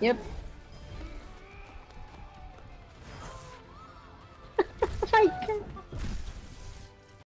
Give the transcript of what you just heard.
Yep. I.